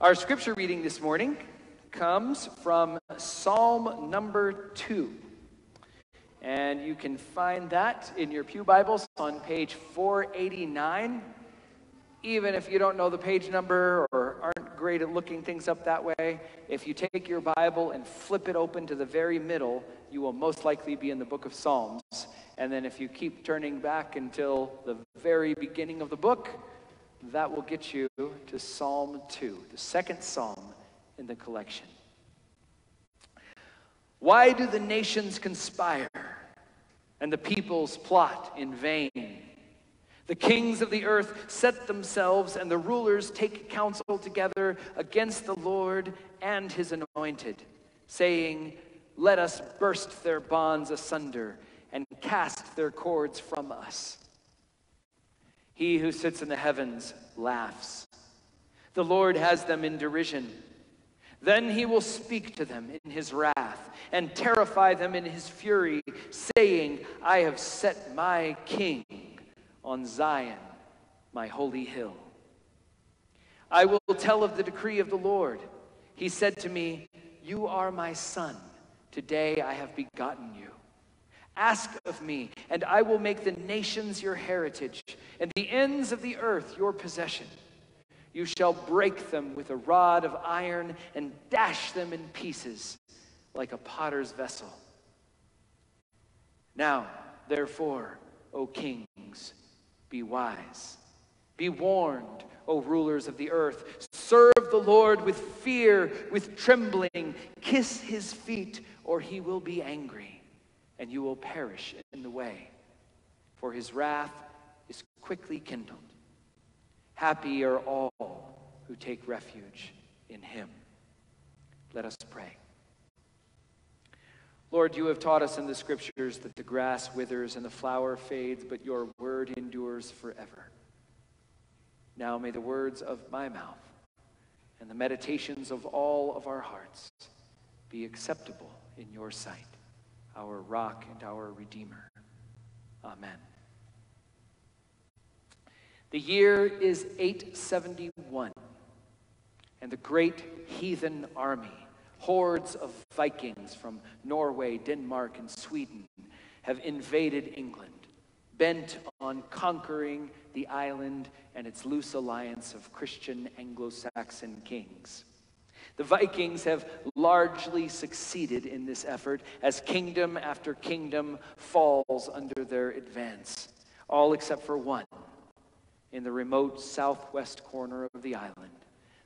Our scripture reading this morning comes from Psalm number 2. And you can find that in your Pew Bibles on page 489. Even if you don't know the page number or aren't great at looking things up that way, if you take your Bible and flip it open to the very middle, you will most likely be in the book of Psalms. And then if you keep turning back until the very beginning of the book, that will get you to Psalm 2, the second psalm in the collection. Why do the nations conspire and the peoples plot in vain? The kings of the earth set themselves, and the rulers take counsel together against the Lord and his anointed, saying, Let us burst their bonds asunder and cast their cords from us. He who sits in the heavens laughs. The Lord has them in derision. Then he will speak to them in his wrath and terrify them in his fury, saying, I have set my king on Zion, my holy hill. I will tell of the decree of the Lord. He said to me, You are my son. Today I have begotten you. Ask of me, and I will make the nations your heritage, and the ends of the earth your possession. You shall break them with a rod of iron and dash them in pieces like a potter's vessel. Now, therefore, O kings, be wise. Be warned, O rulers of the earth. Serve the Lord with fear, with trembling. Kiss his feet, or he will be angry and you will perish in the way, for his wrath is quickly kindled. Happy are all who take refuge in him. Let us pray. Lord, you have taught us in the scriptures that the grass withers and the flower fades, but your word endures forever. Now may the words of my mouth and the meditations of all of our hearts be acceptable in your sight our rock and our redeemer. Amen. The year is 871, and the great heathen army, hordes of Vikings from Norway, Denmark, and Sweden, have invaded England, bent on conquering the island and its loose alliance of Christian Anglo Saxon kings. The Vikings have largely succeeded in this effort as kingdom after kingdom falls under their advance, all except for one in the remote southwest corner of the island.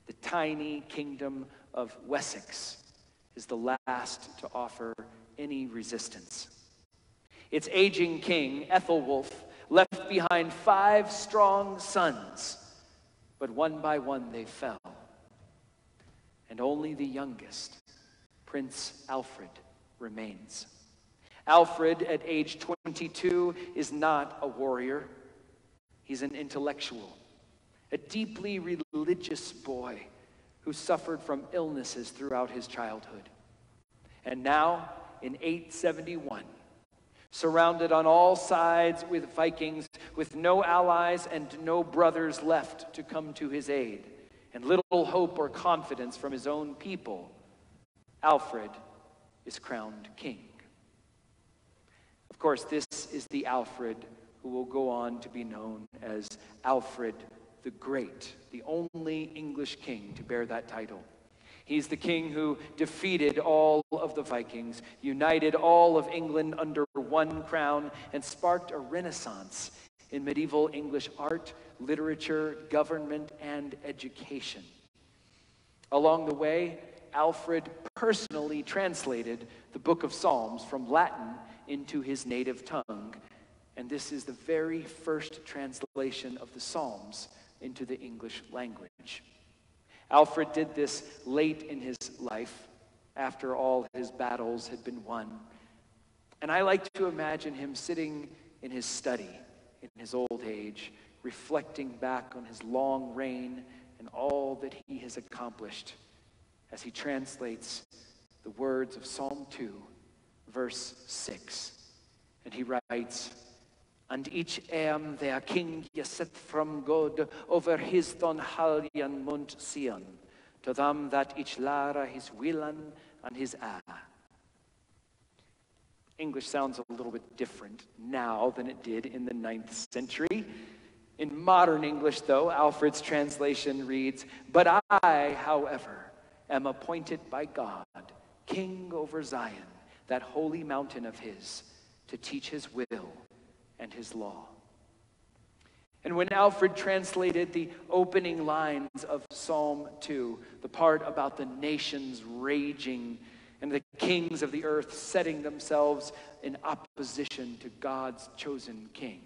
The tiny kingdom of Wessex is the last to offer any resistance. Its aging king, Ethelwulf, left behind five strong sons, but one by one they fell and only the youngest, Prince Alfred, remains. Alfred, at age 22, is not a warrior, he's an intellectual, a deeply religious boy who suffered from illnesses throughout his childhood. And now, in 871, surrounded on all sides with Vikings, with no allies and no brothers left to come to his aid, and little hope or confidence from his own people, Alfred is crowned king. Of course, this is the Alfred who will go on to be known as Alfred the Great, the only English king to bear that title. He's the king who defeated all of the Vikings, united all of England under one crown, and sparked a renaissance in medieval English art, literature, government, and education. Along the way, Alfred personally translated the book of Psalms from Latin into his native tongue, and this is the very first translation of the Psalms into the English language. Alfred did this late in his life, after all his battles had been won. And I like to imagine him sitting in his study in his old age, reflecting back on his long reign and all that he has accomplished as he translates the words of Psalm 2, verse 6. And he writes, And each am their king ye set from God over his don Haljan Mount Sion. to them that each lara his willan and his a. English sounds a little bit different now than it did in the ninth century. In modern English, though, Alfred's translation reads, But I, however, am appointed by God, king over Zion, that holy mountain of his, to teach his will and his law. And when Alfred translated the opening lines of Psalm 2, the part about the nations raging and the kings of the earth setting themselves in opposition to God's chosen king,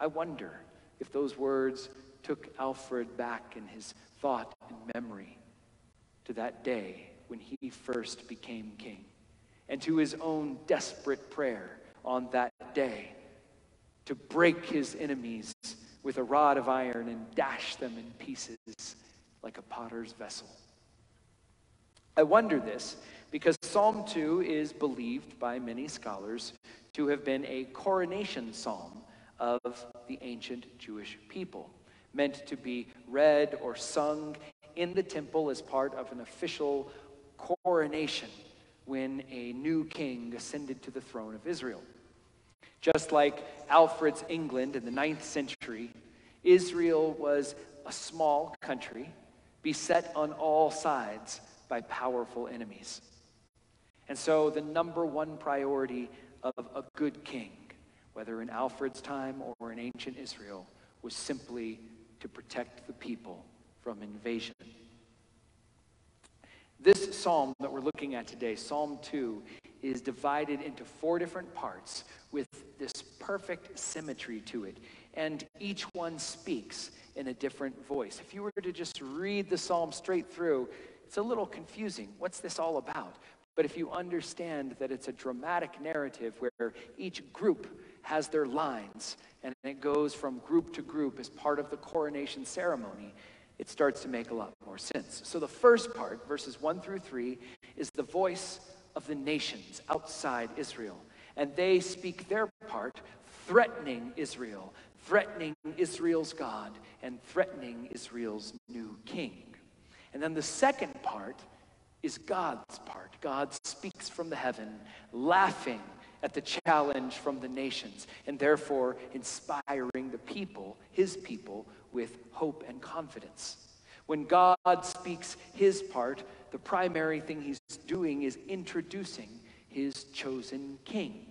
I wonder if those words took Alfred back in his thought and memory to that day when he first became king and to his own desperate prayer on that day to break his enemies with a rod of iron and dash them in pieces like a potter's vessel. I wonder this because Psalm 2 is believed by many scholars to have been a coronation psalm of the ancient Jewish people, meant to be read or sung in the temple as part of an official coronation when a new king ascended to the throne of Israel. Just like Alfred's England in the ninth century, Israel was a small country beset on all sides by powerful enemies. And so, the number one priority of a good king, whether in Alfred's time or in ancient Israel, was simply to protect the people from invasion. This psalm that we're looking at today, Psalm 2, is divided into four different parts with this perfect symmetry to it. And each one speaks in a different voice. If you were to just read the psalm straight through, it's a little confusing. What's this all about? But if you understand that it's a dramatic narrative where each group has their lines and it goes from group to group as part of the coronation ceremony, it starts to make a lot more sense. So the first part, verses 1 through 3, is the voice of the nations outside Israel. And they speak their part, threatening Israel, threatening Israel's God, and threatening Israel's new king. And then the second part is God's part. God speaks from the heaven, laughing at the challenge from the nations, and therefore inspiring the people, his people, with hope and confidence. When God speaks his part, the primary thing he's doing is introducing his chosen king,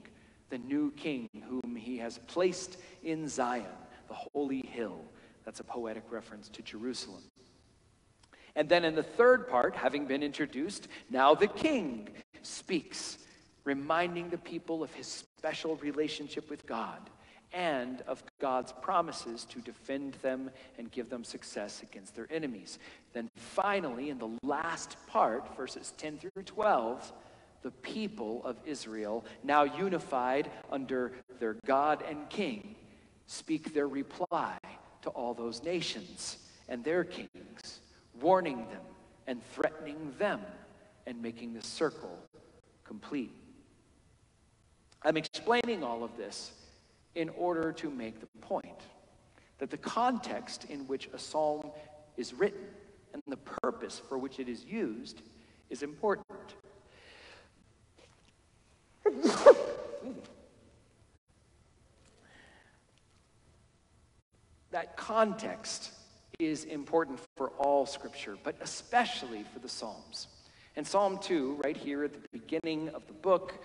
the new king whom he has placed in Zion, the holy hill. That's a poetic reference to Jerusalem. And then in the third part, having been introduced, now the king speaks, reminding the people of his special relationship with God and of God's promises to defend them and give them success against their enemies. Then finally, in the last part, verses 10 through 12, the people of Israel, now unified under their God and King, speak their reply to all those nations and their kings, warning them and threatening them and making the circle complete. I'm explaining all of this in order to make the point that the context in which a psalm is written and the purpose for which it is used is important. that context is important for all scripture, but especially for the Psalms. And Psalm 2, right here at the beginning of the book,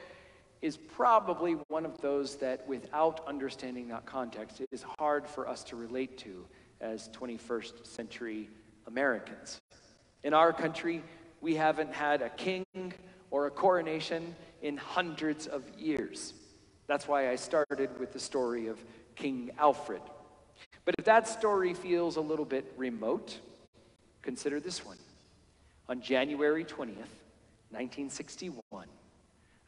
is probably one of those that, without understanding that context, it is hard for us to relate to as 21st century Americans. In our country, we haven't had a king or a coronation in hundreds of years. That's why I started with the story of King Alfred. But if that story feels a little bit remote, consider this one. On January 20th, 1961,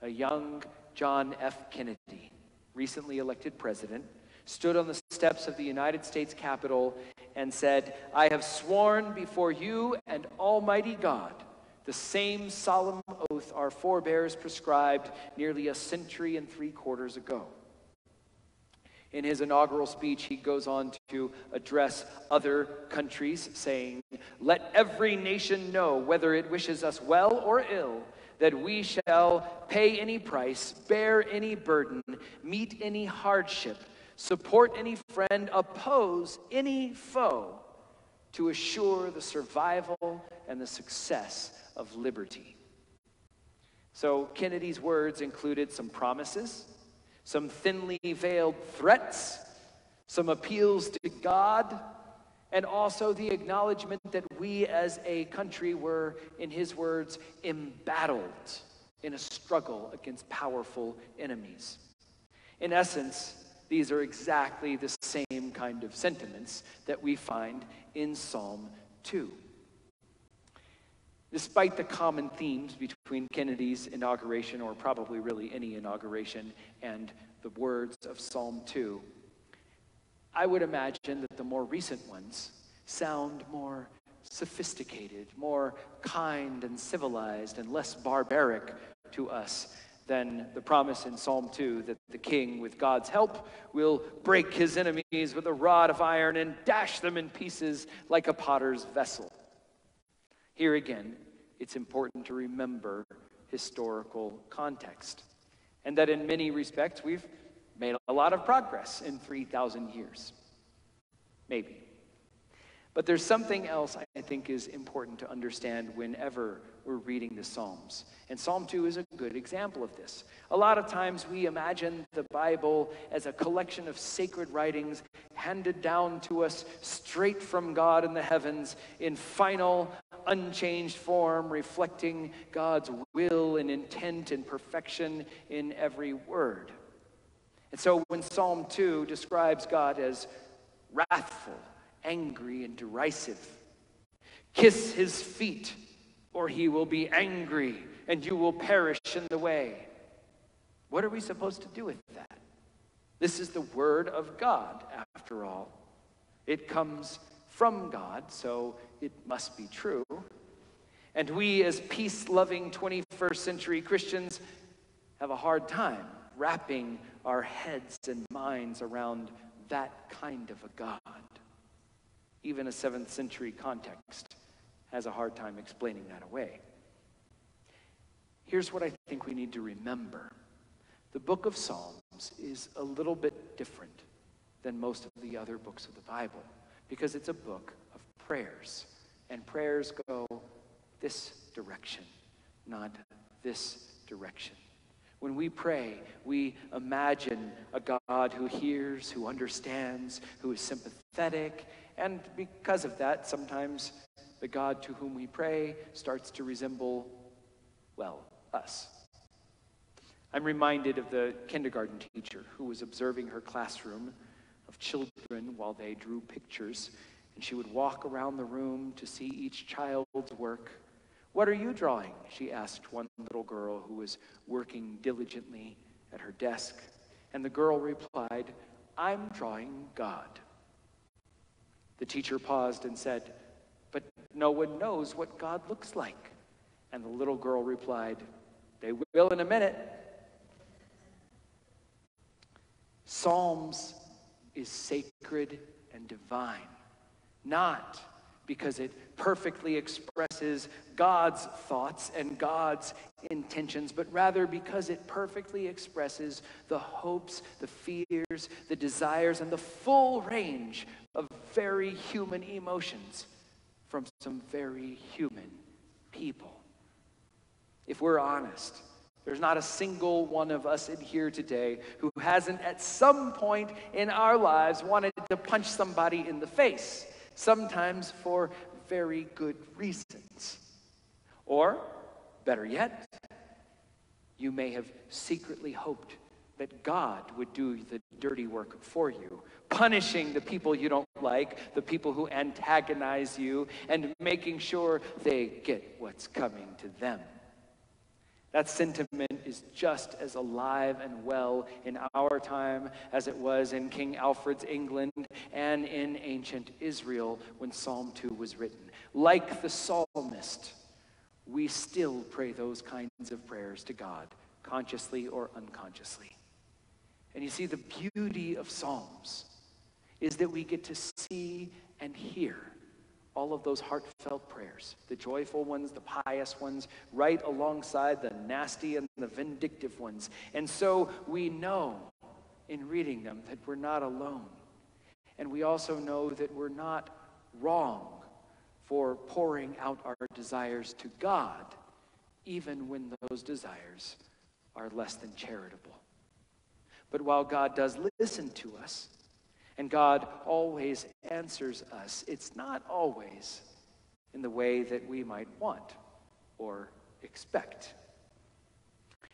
a young John F. Kennedy, recently elected president, stood on the steps of the United States Capitol and said, I have sworn before you and Almighty God the same solemn oath our forebears prescribed nearly a century and three quarters ago. In his inaugural speech, he goes on to address other countries, saying, Let every nation know, whether it wishes us well or ill, that we shall pay any price, bear any burden, meet any hardship, support any friend, oppose any foe, to assure the survival and the success of liberty. So Kennedy's words included some promises, some thinly veiled threats, some appeals to God, and also the acknowledgement that we as a country were, in his words, embattled in a struggle against powerful enemies. In essence, these are exactly the same kind of sentiments that we find in Psalm 2. Despite the common themes between Kennedy's inauguration, or probably really any inauguration, and the words of Psalm 2, I would imagine that the more recent ones sound more sophisticated, more kind and civilized, and less barbaric to us than the promise in Psalm 2 that the king, with God's help, will break his enemies with a rod of iron and dash them in pieces like a potter's vessel. Here again, it's important to remember historical context. And that in many respects, we've made a lot of progress in 3,000 years. Maybe. But there's something else I think is important to understand whenever we're reading the Psalms. And Psalm 2 is a good example of this. A lot of times we imagine the Bible as a collection of sacred writings handed down to us straight from God in the heavens in final, unchanged form, reflecting God's will and intent and perfection in every word. And so when Psalm 2 describes God as wrathful, angry and derisive. Kiss his feet, or he will be angry, and you will perish in the way. What are we supposed to do with that? This is the Word of God, after all. It comes from God, so it must be true. And we, as peace loving 21st century Christians, have a hard time wrapping our heads and minds around that kind of a God even a seventh century context has a hard time explaining that away. Here's what I think we need to remember the book of Psalms is a little bit different than most of the other books of the Bible because it's a book of prayers. And prayers go this direction, not this direction. When we pray, we imagine a God who hears, who understands, who is sympathetic, and because of that, sometimes the God to whom we pray starts to resemble, well, us. I'm reminded of the kindergarten teacher who was observing her classroom of children while they drew pictures, and she would walk around the room to see each child's work. What are you drawing? She asked one little girl who was working diligently at her desk. And the girl replied, I'm drawing God. The teacher paused and said, But no one knows what God looks like. And the little girl replied, They will in a minute. Psalms is sacred and divine, not because it perfectly expresses God's thoughts and God's intentions, but rather because it perfectly expresses the hopes, the fears, the desires, and the full range of very human emotions from some very human people. If we're honest, there's not a single one of us in here today who hasn't at some point in our lives wanted to punch somebody in the face, sometimes for very good reasons. Or, better yet, you may have secretly hoped that God would do the dirty work for you, punishing the people you don't like, the people who antagonize you, and making sure they get what's coming to them. That sentiment is just as alive and well in our time as it was in King Alfred's England and in ancient Israel when Psalm 2 was written. Like the psalmist, we still pray those kinds of prayers to God, consciously or unconsciously. And you see, the beauty of Psalms is that we get to see and hear all of those heartfelt prayers, the joyful ones, the pious ones, right alongside the nasty and the vindictive ones. And so we know in reading them that we're not alone. And we also know that we're not wrong for pouring out our desires to God, even when those desires are less than charitable. But while God does listen to us, and God always answers us, it's not always in the way that we might want or expect.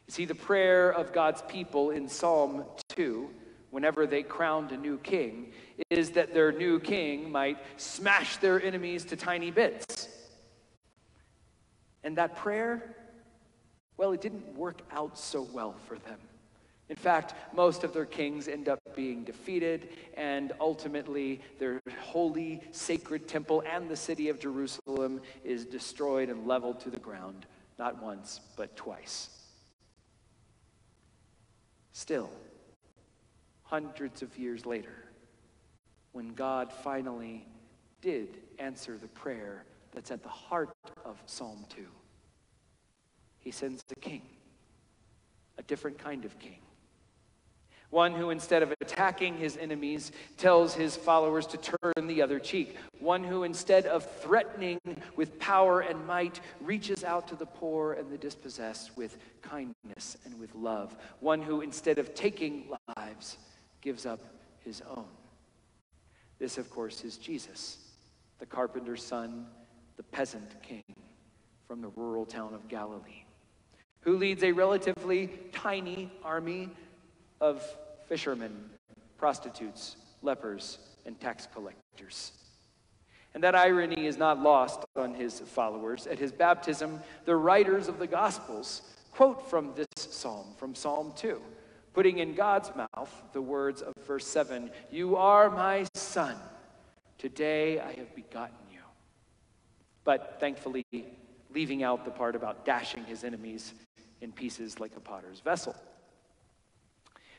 You see, the prayer of God's people in Psalm 2, whenever they crowned a new king, is that their new king might smash their enemies to tiny bits. And that prayer, well, it didn't work out so well for them. In fact, most of their kings end up being defeated, and ultimately, their holy, sacred temple and the city of Jerusalem is destroyed and leveled to the ground, not once, but twice. Still, hundreds of years later, when God finally did answer the prayer that's at the heart of Psalm 2, he sends a king, a different kind of king one who, instead of attacking his enemies, tells his followers to turn the other cheek. One who, instead of threatening with power and might, reaches out to the poor and the dispossessed with kindness and with love. One who, instead of taking lives, gives up his own. This, of course, is Jesus, the carpenter's son, the peasant king from the rural town of Galilee, who leads a relatively tiny army of fishermen, prostitutes, lepers, and tax collectors. And that irony is not lost on his followers. At his baptism, the writers of the Gospels quote from this psalm, from Psalm 2, putting in God's mouth the words of verse 7 You are my son. Today I have begotten you. But thankfully, leaving out the part about dashing his enemies in pieces like a potter's vessel.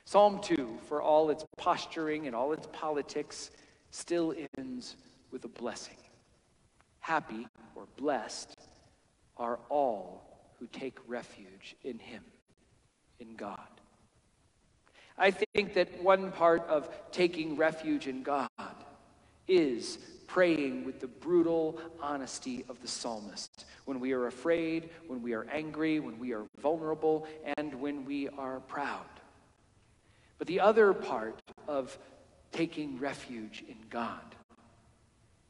Psalm 2, for all its posturing and all its politics, still ends with a blessing. Happy or blessed are all who take refuge in Him, in God. I think that one part of taking refuge in God is praying with the brutal honesty of the psalmist. When we are afraid, when we are angry, when we are vulnerable, and when we are proud. But the other part of taking refuge in God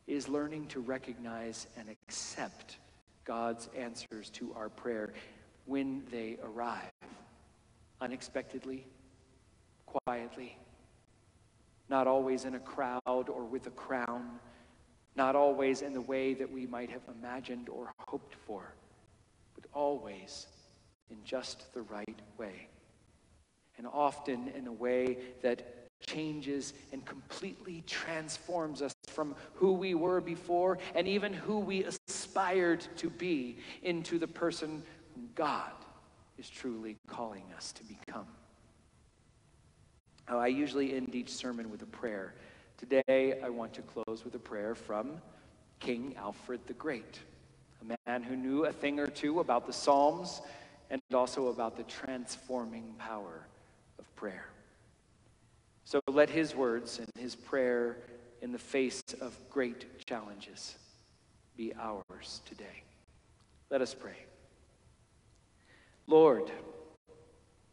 is learning to recognize and accept God's answers to our prayer when they arrive unexpectedly, quietly, not always in a crowd or with a crown, not always in the way that we might have imagined or hoped for, but always in just the right way and often in a way that changes and completely transforms us from who we were before and even who we aspired to be into the person God is truly calling us to become. Now, I usually end each sermon with a prayer. Today, I want to close with a prayer from King Alfred the Great, a man who knew a thing or two about the Psalms and also about the transforming power prayer. So let his words and his prayer in the face of great challenges be ours today. Let us pray. Lord,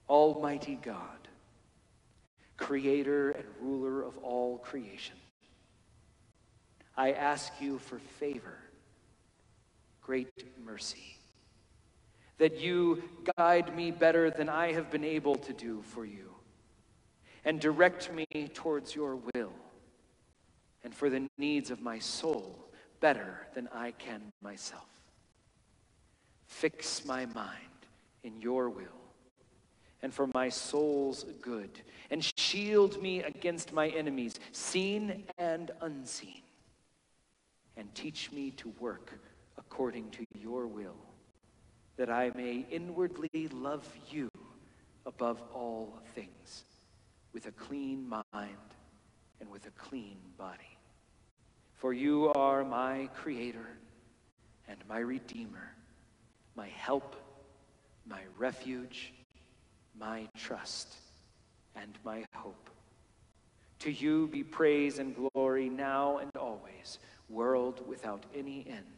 Almighty God, creator and ruler of all creation, I ask you for favor, great mercy that you guide me better than I have been able to do for you, and direct me towards your will, and for the needs of my soul better than I can myself. Fix my mind in your will and for my soul's good, and shield me against my enemies, seen and unseen, and teach me to work according to your will that I may inwardly love you above all things with a clean mind and with a clean body. For you are my creator and my redeemer, my help, my refuge, my trust, and my hope. To you be praise and glory now and always, world without any end.